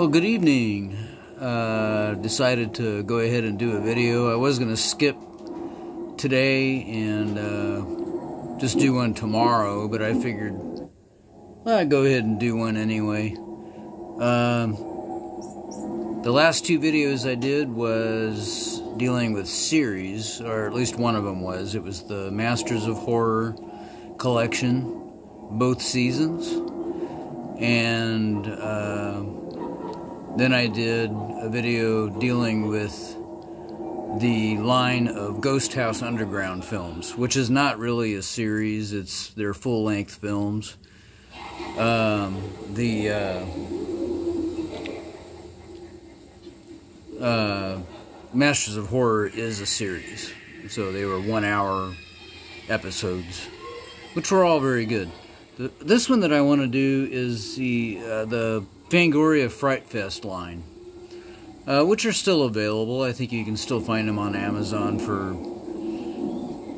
Well, good evening. Uh, decided to go ahead and do a video. I was going to skip today and uh, just do one tomorrow, but I figured well, I'd go ahead and do one anyway. Um, the last two videos I did was dealing with series, or at least one of them was. It was the Masters of Horror collection, both seasons. And uh, then I did a video dealing with the line of Ghost House Underground films, which is not really a series, it's their full-length films. Um, the uh, uh, Masters of Horror is a series, so they were one-hour episodes, which were all very good. The, this one that I want to do is the uh, the Fangoria Fright Fest line, uh, which are still available. I think you can still find them on Amazon for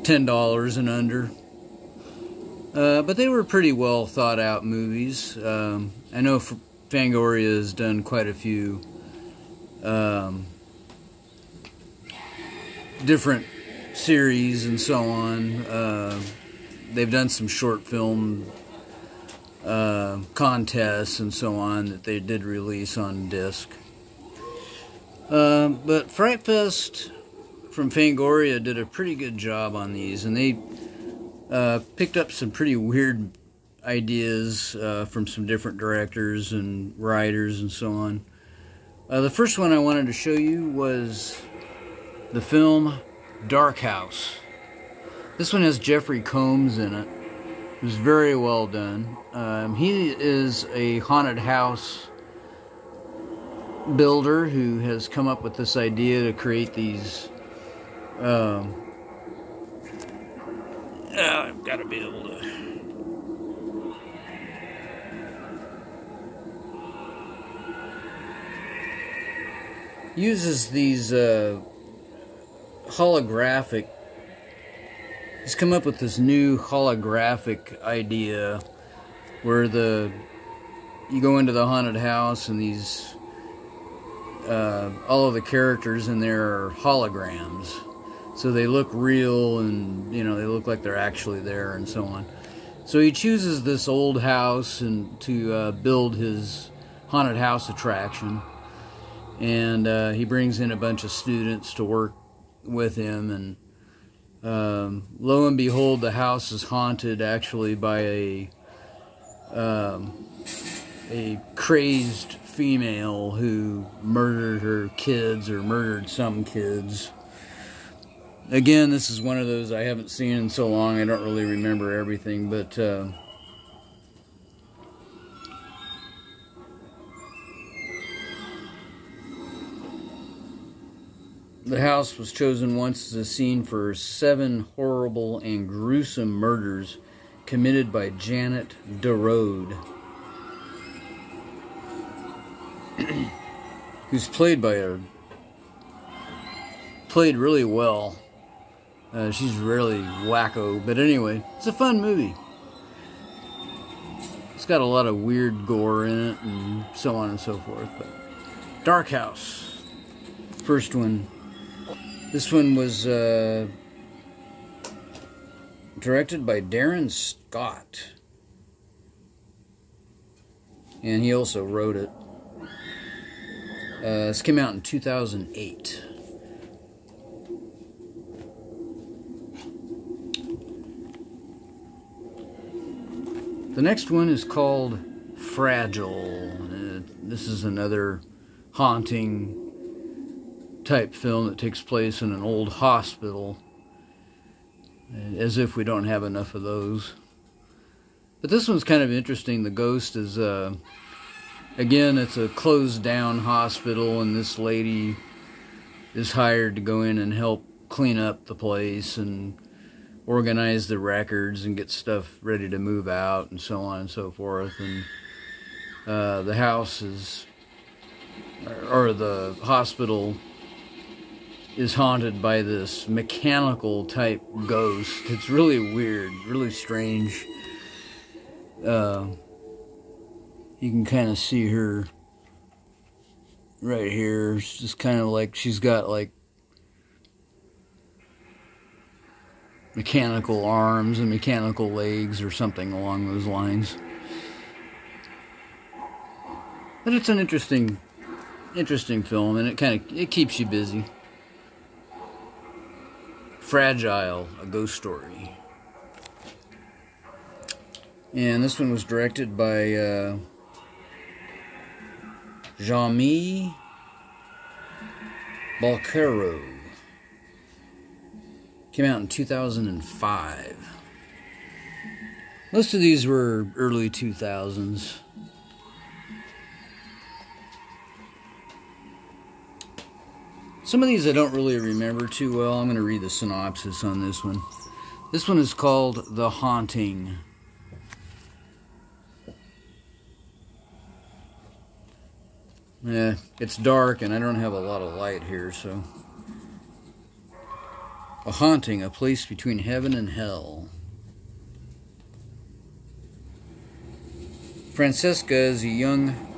$10 and under. Uh, but they were pretty well thought out movies. Um, I know Fangoria has done quite a few um, different series and so on. Uh, they've done some short film uh, contests and so on that they did release on disc. Uh, but Fright Fest from Fangoria did a pretty good job on these, and they uh, picked up some pretty weird ideas uh, from some different directors and writers and so on. Uh, the first one I wanted to show you was the film Dark House. This one has Jeffrey Combs in it. It was very well done. Um, he is a haunted house builder who has come up with this idea to create these. Um, uh, I've got to be able to. Uses these uh, holographic he's come up with this new holographic idea where the you go into the haunted house and these uh, all of the characters in there are holograms. So they look real and you know they look like they're actually there and so on. So he chooses this old house and to uh, build his haunted house attraction. And uh, he brings in a bunch of students to work with him and um, lo and behold, the house is haunted actually by a um, a crazed female who murdered her kids or murdered some kids. Again, this is one of those I haven't seen in so long. I don't really remember everything, but. Uh, The house was chosen once as a scene for seven horrible and gruesome murders committed by Janet DeRode, who's played by a played really well. Uh, she's really wacko, but anyway, it's a fun movie. It's got a lot of weird gore in it and so on and so forth. But Dark House, first one this one was uh, directed by Darin Scott. And he also wrote it. Uh, this came out in 2008. The next one is called Fragile. Uh, this is another haunting type film that takes place in an old hospital, as if we don't have enough of those. But this one's kind of interesting. The ghost is, uh, again, it's a closed down hospital, and this lady is hired to go in and help clean up the place and organize the records and get stuff ready to move out and so on and so forth. And uh, the house is, or the hospital is haunted by this mechanical type ghost. It's really weird, really strange. Uh, you can kind of see her right here. It's just kind of like she's got like mechanical arms and mechanical legs or something along those lines. But it's an interesting interesting film and it kind of it keeps you busy. Fragile, a ghost story. And this one was directed by uh, Jaume Balagueró. Came out in 2005. Most of these were early 2000s. Some of these I don't really remember too well. I'm going to read the synopsis on this one. This one is called The Haunting. Yeah, it's dark and I don't have a lot of light here, so. A haunting, a place between heaven and hell. Francesca is a young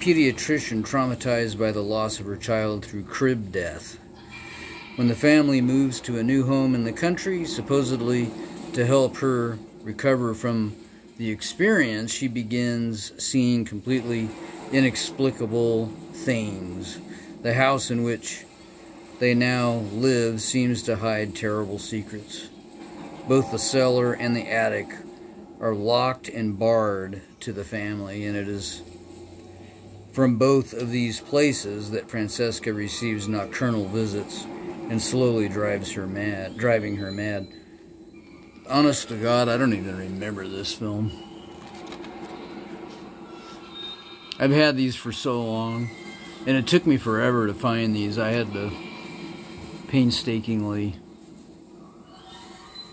pediatrician traumatized by the loss of her child through crib death. When the family moves to a new home in the country, supposedly to help her recover from the experience, she begins seeing completely inexplicable things. The house in which they now live seems to hide terrible secrets. Both the cellar and the attic are locked and barred to the family, and it is from both of these places that Francesca receives nocturnal visits and slowly drives her mad, driving her mad. Honest to God, I don't even remember this film. I've had these for so long, and it took me forever to find these. I had to painstakingly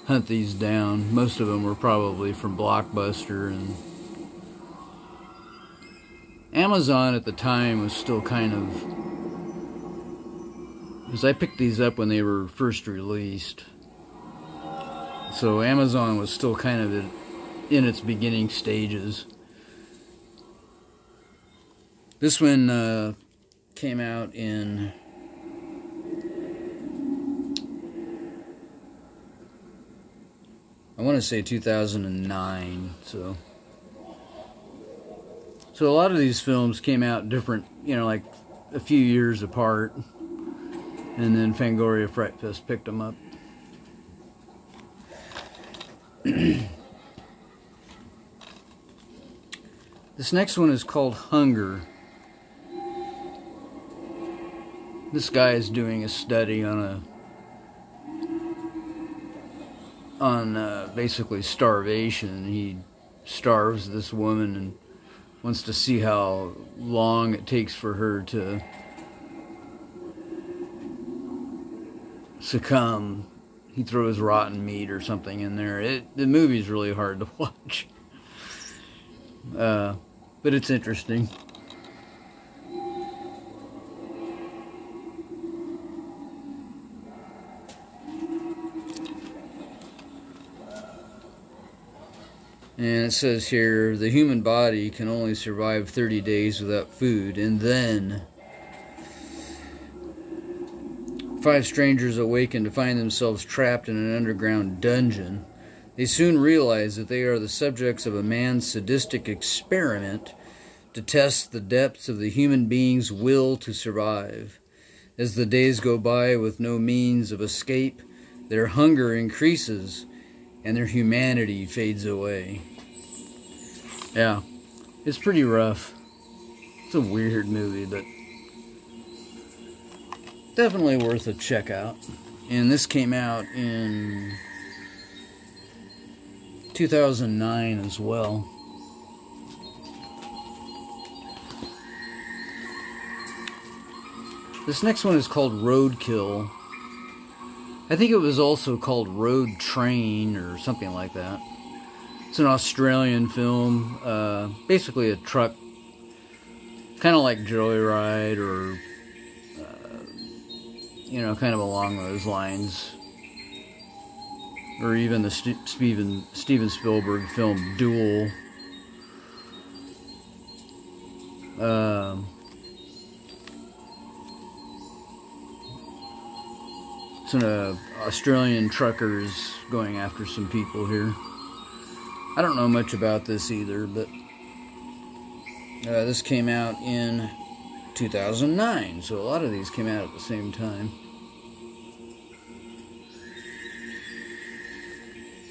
hunt these down. Most of them were probably from Blockbuster and Amazon at the time was still kind of because I picked these up when they were first released. So Amazon was still kind of in its beginning stages. This one uh, came out in I want to say 2009, so so a lot of these films came out different, you know, like a few years apart. And then Fangoria Fright Fest picked them up. this next one is called Hunger. This guy is doing a study on a on uh, basically starvation. He starves this woman and wants to see how long it takes for her to succumb. He throws rotten meat or something in there. It the movie's really hard to watch, uh, but it's interesting. And it says here the human body can only survive 30 days without food, and then five strangers awaken to find themselves trapped in an underground dungeon. They soon realize that they are the subjects of a man's sadistic experiment to test the depths of the human being's will to survive. As the days go by with no means of escape, their hunger increases and their humanity fades away. Yeah, it's pretty rough. It's a weird movie, but definitely worth a check out. And this came out in 2009 as well. This next one is called Roadkill. I think it was also called Road Train or something like that. It's an Australian film, uh, basically a truck, kind of like Joyride or, uh, you know, kind of along those lines. Or even the St Steven, Steven Spielberg film Duel. It's an uh, Australian truckers going after some people here. I don't know much about this either, but uh, this came out in 2009, so a lot of these came out at the same time.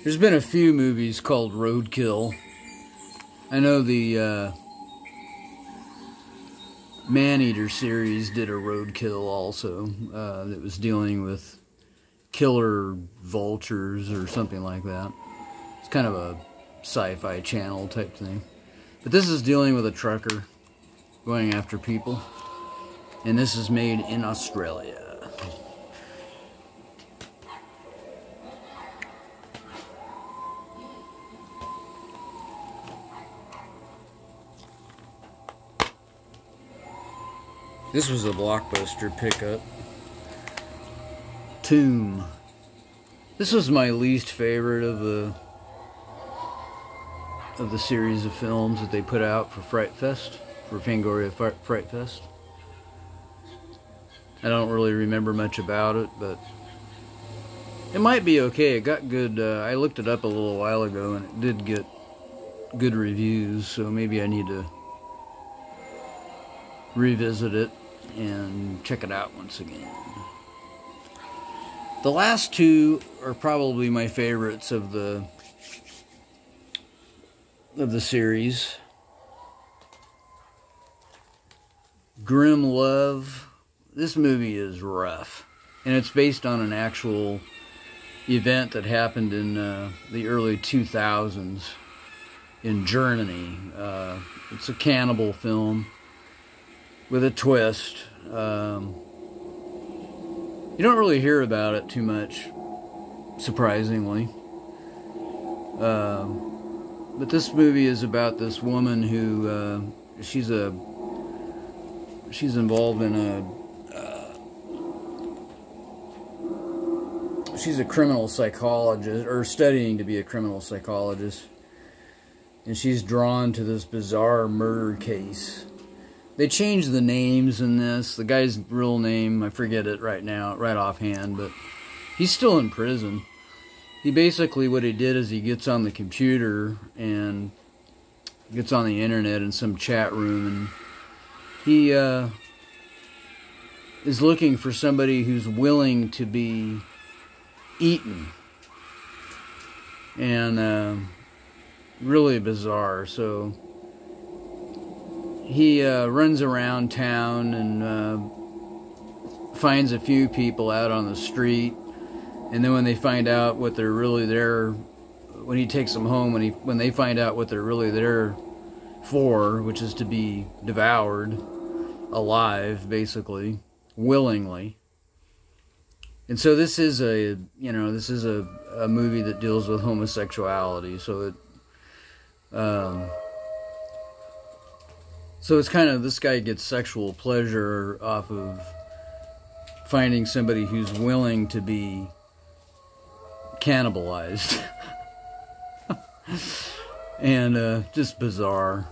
There's been a few movies called Roadkill. I know the uh, Maneater series did a Roadkill also uh, that was dealing with killer vultures or something like that. It's kind of a sci-fi channel type thing. But this is dealing with a trucker going after people. And this is made in Australia. This was a blockbuster pickup. Tomb. This was my least favorite of the of the series of films that they put out for Fright Fest, for Fangoria Fright Fest. I don't really remember much about it, but it might be okay. It got good. Uh, I looked it up a little while ago, and it did get good reviews. So maybe I need to revisit it and check it out once again. The last two are probably my favorites of the of the series. Grimm Love. This movie is rough. And it's based on an actual event that happened in uh, the early 2000s in Germany. Uh, it's a cannibal film with a twist. Um, you don't really hear about it too much, surprisingly. Um, but this movie is about this woman who uh, she's a she's involved in a uh, she's a criminal psychologist or studying to be a criminal psychologist and she's drawn to this bizarre murder case they changed the names in this. The guy's real name I forget it right now right offhand but he's still in prison. He basically what he did is he gets on the computer and gets on the internet in some chat room and he uh, is looking for somebody who's willing to be eaten. And uh, really bizarre. So he uh, runs around town and uh, finds a few people out on the street and then when they find out what they're really there, when he takes them home, when he when they find out what they're really there for, which is to be devoured alive, basically, willingly. And so this is a you know this is a, a movie that deals with homosexuality. So it um, so it's kind of this guy gets sexual pleasure off of finding somebody who's willing to be cannibalized. and uh, just bizarre.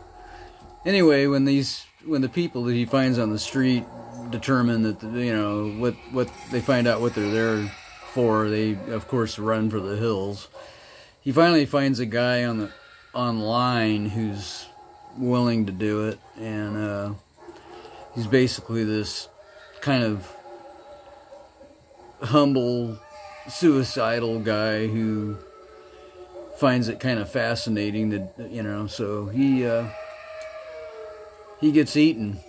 Anyway, when these when the people that he finds on the street determine that you know what what they find out what they're there for, they of course run for the hills. He finally finds a guy on the online who's willing to do it, and uh, he's basically this kind of humble suicidal guy who finds it kind of fascinating that you know so he uh, he gets eaten.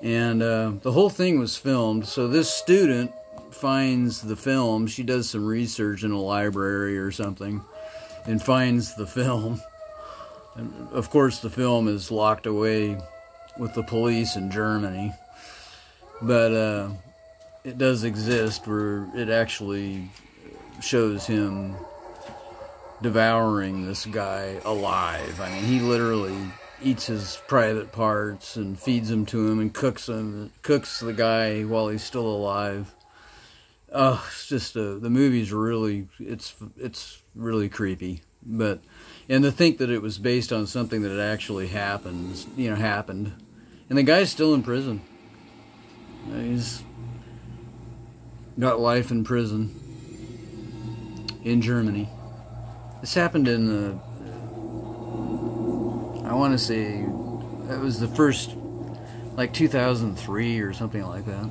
And uh, the whole thing was filmed. So this student finds the film. She does some research in a library or something and finds the film and of course the film is locked away with the police in germany but uh, it does exist where it actually shows him devouring this guy alive. I mean, he literally eats his private parts and feeds them to him and cooks him, cooks the guy while he's still alive. Oh, it's just a, the movie's really it's it's really creepy. But and to think that it was based on something that had actually happened, you know, happened, and the guy's still in prison. He's got life in prison in Germany. This happened in the, I want to say, it was the first, like 2003 or something like that.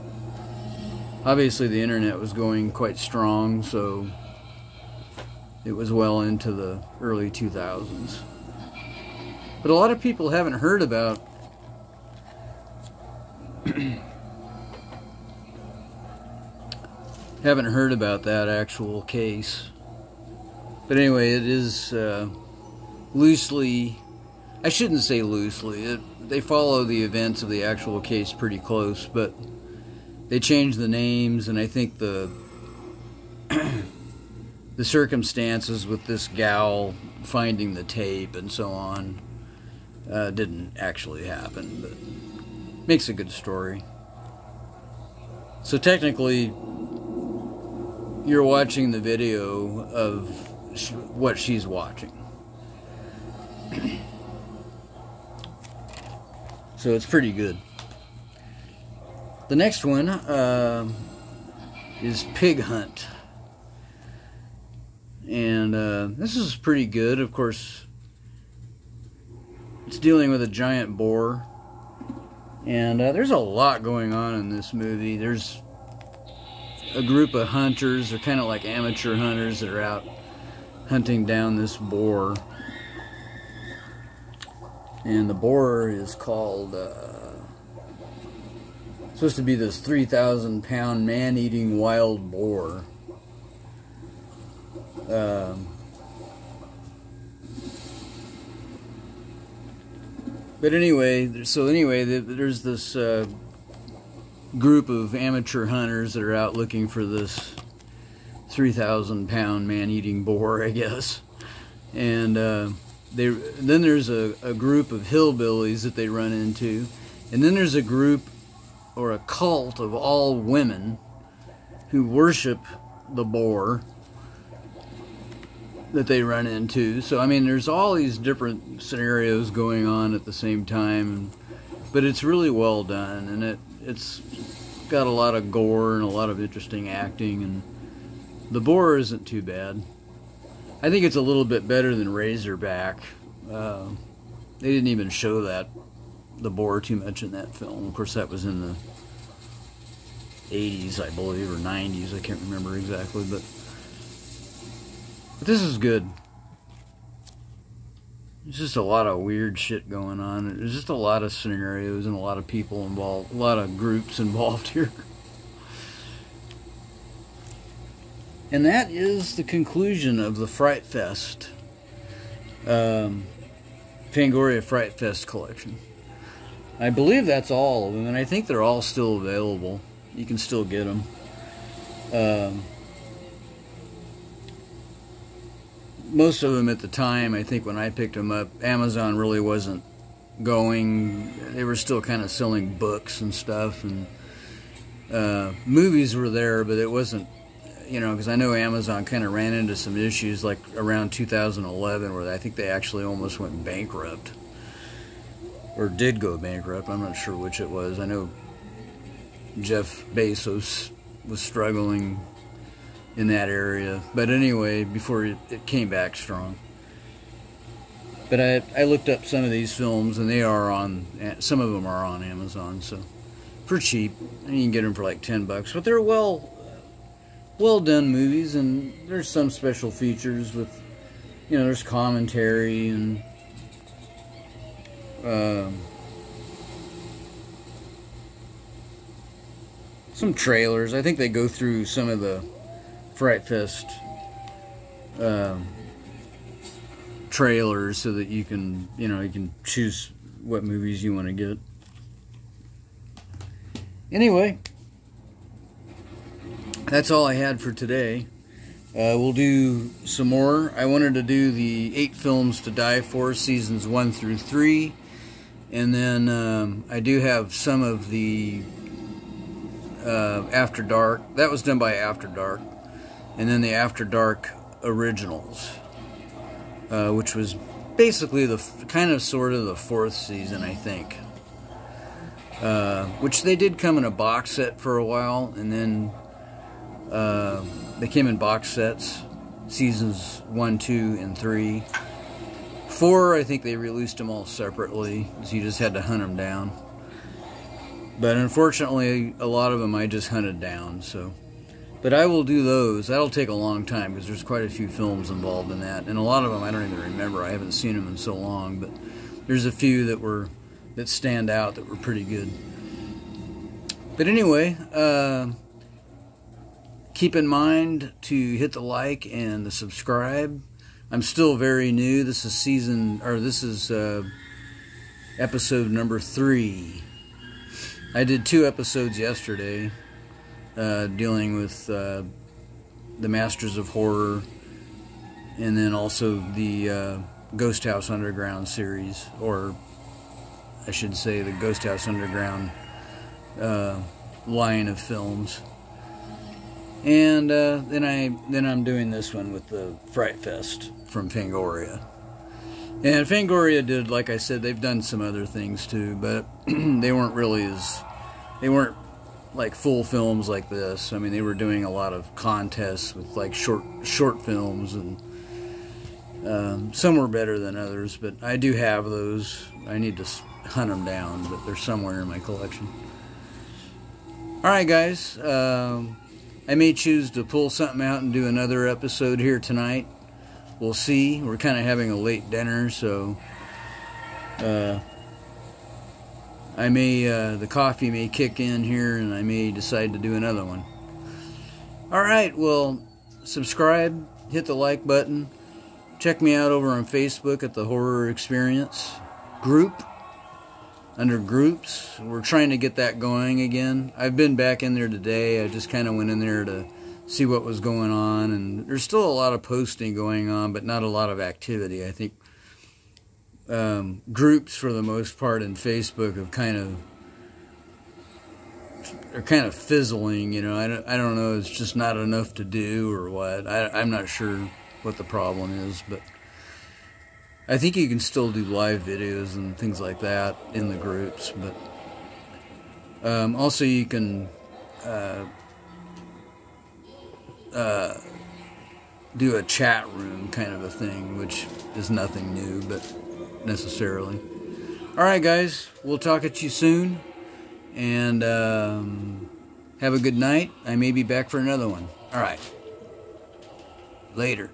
Obviously, the internet was going quite strong, so it was well into the early 2000s. But a lot of people haven't heard about haven't heard about that actual case. But anyway, it is uh, loosely, I shouldn't say loosely, it, they follow the events of the actual case pretty close, but they changed the names, and I think the the circumstances with this gal finding the tape and so on uh, didn't actually happen, but makes a good story. So technically, you're watching the video of sh what she's watching. so it's pretty good. The next one uh, is Pig Hunt. And uh, this is pretty good. Of course, it's dealing with a giant boar. And uh, there's a lot going on in this movie. There's a group of hunters, they're kind of like amateur hunters that are out hunting down this boar. And the boar is called, uh, supposed to be this 3,000 pound man eating wild boar. Um, but anyway, so anyway, there's this uh, group of amateur hunters that are out looking for this 3,000 pound man eating boar, I guess. And uh, they then there's a, a group of hillbillies that they run into. And then there's a group or a cult of all women who worship the boar that they run into. So, I mean, there's all these different scenarios going on at the same time. But it's really well done. And it, it's got a lot of gore and a lot of interesting acting, and the boar isn't too bad. I think it's a little bit better than Razorback. Uh, they didn't even show that the boar too much in that film. Of course, that was in the 80s, I believe, or 90s. I can't remember exactly, but, but this is good. There's just a lot of weird shit going on. There's just a lot of scenarios and a lot of people involved, a lot of groups involved here. And that is the conclusion of the Fright Fest, um, Fangoria Fright Fest collection. I believe that's all of them, and I think they're all still available. You can still get them. Um, most of them at the time, I think when I picked them up, Amazon really wasn't going. They were still kind of selling books and stuff, and uh, movies were there, but it wasn't, you know, because I know Amazon kind of ran into some issues like around 2011 where I think they actually almost went bankrupt. Or did go bankrupt. I'm not sure which it was. I know Jeff Bezos was struggling in that area. But anyway, before it, it came back strong. But I, I looked up some of these films, and they are on, some of them are on Amazon, so for cheap. And you can get them for like 10 bucks. But they're well, well done movies, and there's some special features with, you know, there's commentary and, uh, some trailers. I think they go through some of the Fright Fest um, trailers so that you can, you know, you can choose what movies you want to get. Anyway, that's all I had for today. Uh, we'll do some more. I wanted to do the eight films to die for, seasons one through three. And then um, I do have some of the uh, After Dark. That was done by After Dark and then the After Dark originals, uh, which was basically the kind of sort of the fourth season, I think. Uh, which they did come in a box set for a while, and then Uh, they came in box sets, seasons one, two, and three. Four, I think they released them all separately, so you just had to hunt them down. But unfortunately, a lot of them I just hunted down, so. But I will do those. That'll take a long time because there's quite a few films involved in that, and a lot of them I don't even remember. I haven't seen them in so long, but there's a few that were that stand out that were pretty good. But anyway, uh, keep in mind to hit the like and the subscribe. I'm still very new. This is season, or this is uh, episode number three. I did two episodes yesterday uh, dealing with uh, the Masters of Horror and then also the uh, Ghost House Underground series, or I should say the Ghost House Underground uh, line of films. And uh, then I then I'm doing this one with the Fright Fest from Fangoria. And Fangoria did, like I said, they've done some other things too, but they weren't really as they weren't like full films like this. I mean, they were doing a lot of contests with like short short films, and um, some were better than others. But I do have those. I need to hunt them down, but they're somewhere in my collection. All right, guys. Um, I may choose to pull something out and do another episode here tonight. We'll see. We're kind of having a late dinner, so. Uh, I may, uh, the coffee may kick in here and I may decide to do another one. Alright, well, subscribe, hit the like button. Check me out over on Facebook at the Horror Experience group. Under groups, we're trying to get that going again. I've been back in there today. I just kind of went in there to see what was going on. And there's still a lot of posting going on, but not a lot of activity. I think um, groups for the most part in Facebook have kind of are kind of fizzling. You know, I don't, I don't know. It's just not enough to do or what. I, I'm not sure what the problem is, but I think you can still do live videos and things like that in the groups. But um, also you can uh, uh, do a chat room kind of a thing, which is nothing new, but necessarily. All right, guys, we'll talk at you soon, and um, have a good night. I may be back for another one. All right, later.